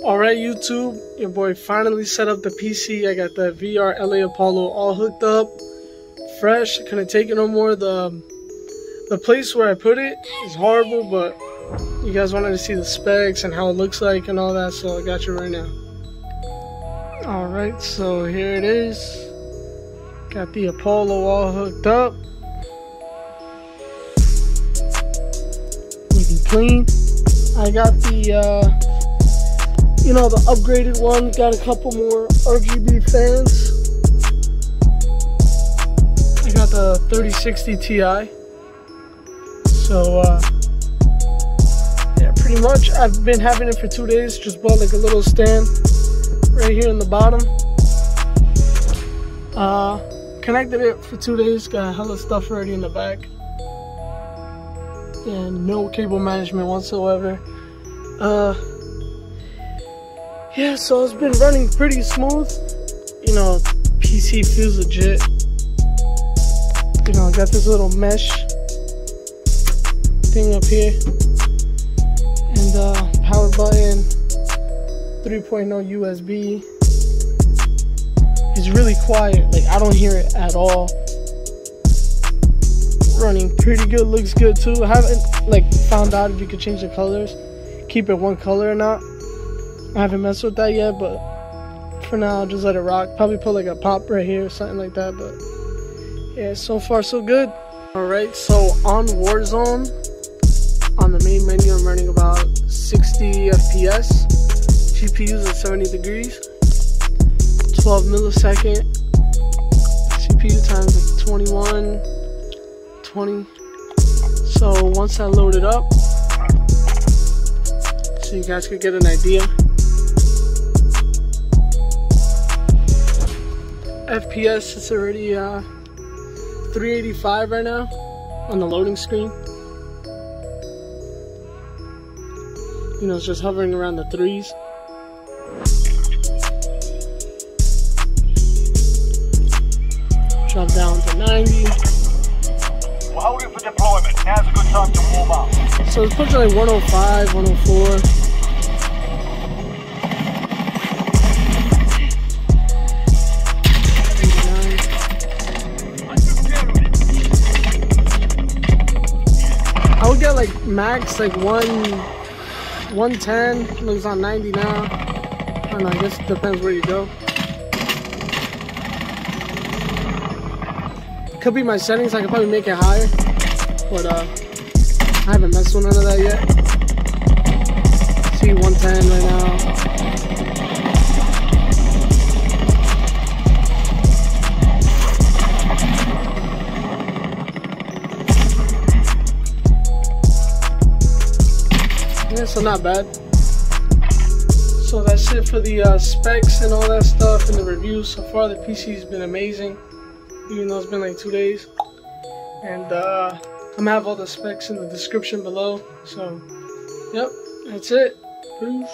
Alright YouTube, your boy finally set up the PC. I got the VRLA Apollo all hooked up, fresh. Couldn't take it no more. The the place where I put it is horrible, but you guys wanted to see the specs and how it looks like and all that, so I got you right now. Alright, so here it is. Got the Apollo all hooked up. Looking clean. I got the uh, you know, the upgraded one. Got a couple more RGB fans. I got the 3060 Ti. So, uh, yeah, pretty much. I've been having it for two days. Just bought like a little stand right here in the bottom. Uh, connected it for two days. Got a hella stuff already in the back. And no cable management whatsoever. Uh, yeah, so it's been running pretty smooth. You know, PC feels legit. You know, I got this little mesh thing up here. And uh, power button, 3.0 USB. It's really quiet, like I don't hear it at all. Running pretty good, looks good too. I haven't like found out if you could change the colors, keep it one color or not. I haven't messed with that yet, but for now, I'll just let it rock. Probably put like a pop right here or something like that, but yeah, so far so good. Alright, so on Warzone, on the main menu, I'm running about 60 FPS. GPU's at 70 degrees. 12 millisecond. CPU times like 21, 20. So once I load it up, so you guys could get an idea. FPS is already uh, 385 right now on the loading screen. You know, it's just hovering around the threes. Drop down to 90. We're holding for deployment. Now's a good time to warm up. So it's pushing like 105, 104. Like max like one 110. Looks on 90 now. I don't know, I guess it depends where you go. Could be my settings, I could probably make it higher. But uh I haven't messed with none of that yet. Yeah, so not bad. So that's it for the uh, specs and all that stuff and the reviews. So far, the PC's been amazing, even though it's been like two days. And uh, I'm gonna have all the specs in the description below. So, yep, that's it. Peace.